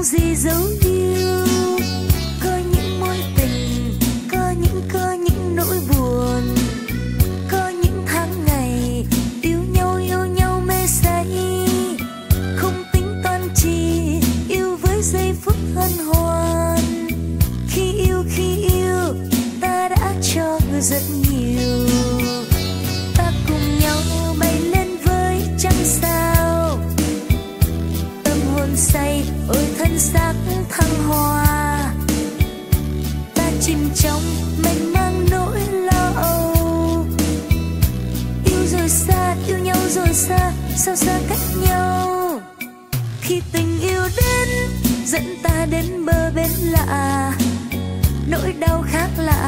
không gì dấu yêu. Có những mối tình, có những có những nỗi buồn. Có những tháng ngày, yêu nhau yêu nhau mê say. Không tính toán chi, yêu với giây phút hân hoan. Khi yêu khi yêu, ta đã cho người giận nhiều thân xác thăng hoa. Ta chìm trong mênh mang nỗi lo âu. Yêu rồi xa, yêu nhau rồi xa, sao xa cách nhau? Khi tình yêu đến, dẫn ta đến bờ bên lạ. Nỗi đau khác lạ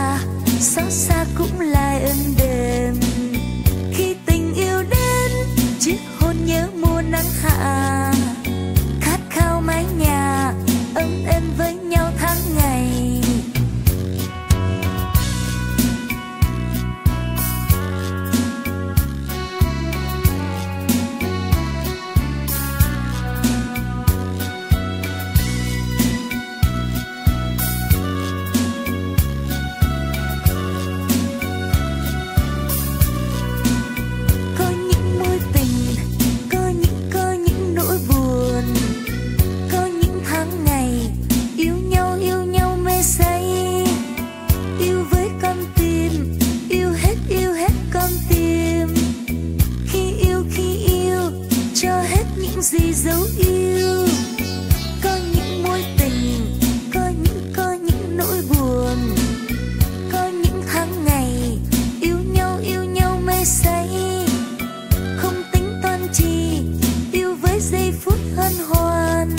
dấu yêu. Có những mối tình, có những có những nỗi buồn. Có những tháng ngày, yêu nhau yêu nhau mê say. Không tính toán chi, yêu với giây phút hân hoan.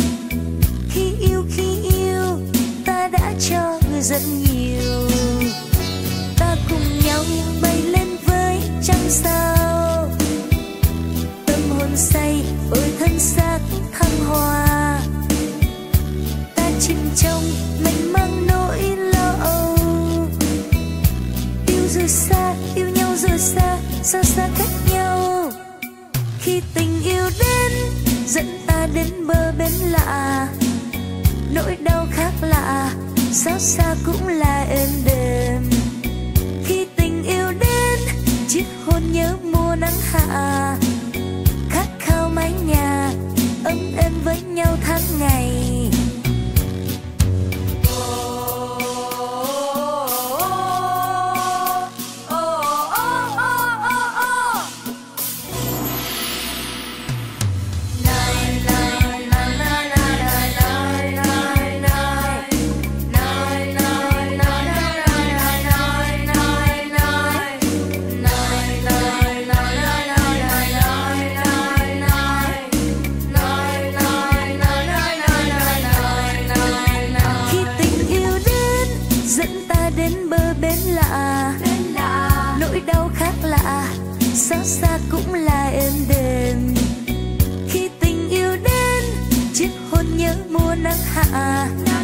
Khi yêu khi yêu, ta đã cho người giận nhiều. Bến bờ bến lạ, nỗi đau khác lạ, xót xa cũng là êm đềm. Khi tình yêu đến, chiếc hôn nhớ mùa nắng hạ, khát khao mái nhà, ấm êm với nhau tháng ngày. Đến bờ bên lạ. Nỗi đau khác lạ xót xa cũng là êm đềm. Khi tình yêu đến chiếc hôn nhớ mùa nắng hạ. Khát